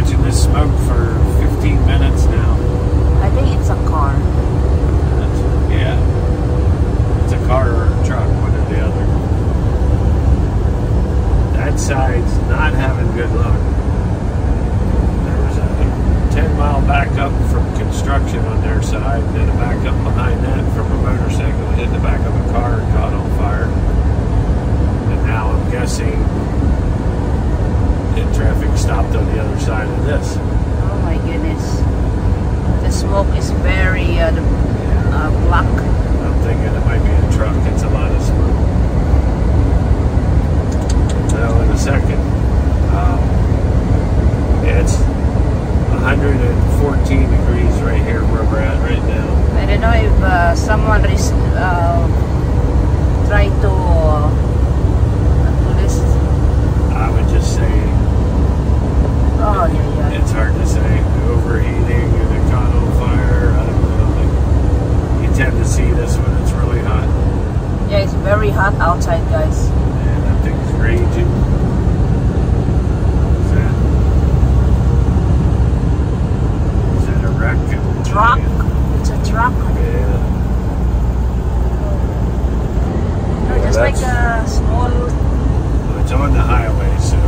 measure. We've been watching this smoke for 15 minutes now. I think it's a car. That's- yeah. It's a car or a truck, one or the other. That side's not having good luck. There was a 10 mile backup from construction on their side, and then a backup behind that from a motorcycle that hit the back of a car and caught on fire. And now I'm guessing that traffic stopped on the other side of this. Oh my goodness. The smoke is very uh, the, uh, black. I'm thinking it might be a truck. It's a lot of smoke. Now, in a second, um, it's 114 degrees right here where we're at right now. I don't know if uh, someone is uh, try to uh, do this. I would just say Oh yeah, yeah. it's hard to say. Overheating and it caught on fire. I don't know. Like, you tend to see this when it's really hot. Yeah, it's very hot outside, guys. And that thing's raging. Is that, is that a wreck? Truck. It's a truck. Yeah. No, just like a small. Well, it's on the highway, so